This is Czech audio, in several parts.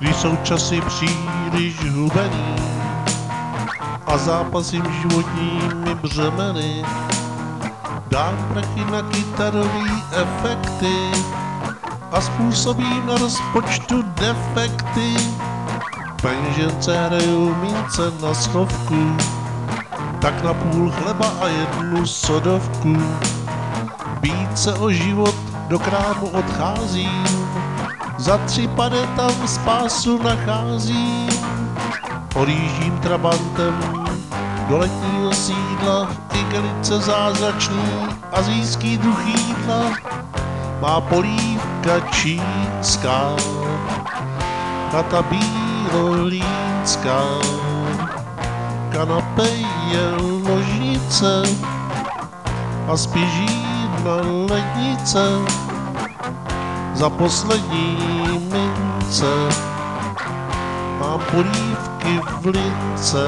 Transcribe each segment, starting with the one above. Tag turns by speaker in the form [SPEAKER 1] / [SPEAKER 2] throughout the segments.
[SPEAKER 1] jsou časy příliš hubený a zápasím životními břemeny. Dám prachy na kytarový efekty a způsobím na rozpočtu defekty. Peněžence hrajou mince na schovku, tak na půl chleba a jednu sodovku. Být se o život do krámu odcházím, za tři pade tam spásu nacházím. Odjíždím trabantem do letního sídla, v igelice zázračný azijský druh jídla. Má polívka čínská, chata bílolínská, kanapé je ložnice a spíží na lednice za poslední mince. Mám polívky v lince,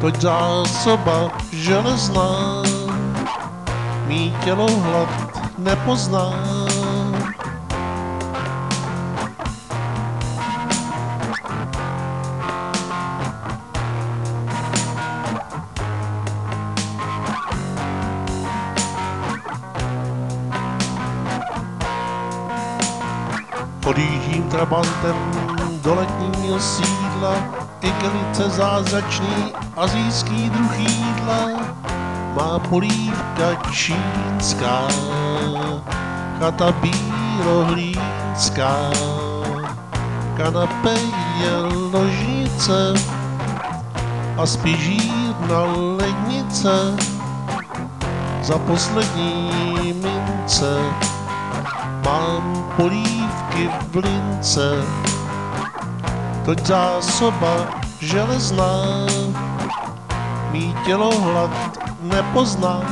[SPEAKER 1] toť zásoba železná, mý tělo hlad nepozná. Odjíždím trabantem do letního sídla, igelice zázračný azijský druh jídla. Má polívka čínská, chata bílohlínská, kanapé je ložnice a spižírna lednice za poslední mince. Polívky v lince, toť zásoba železná, mý tělo hlad nepozná.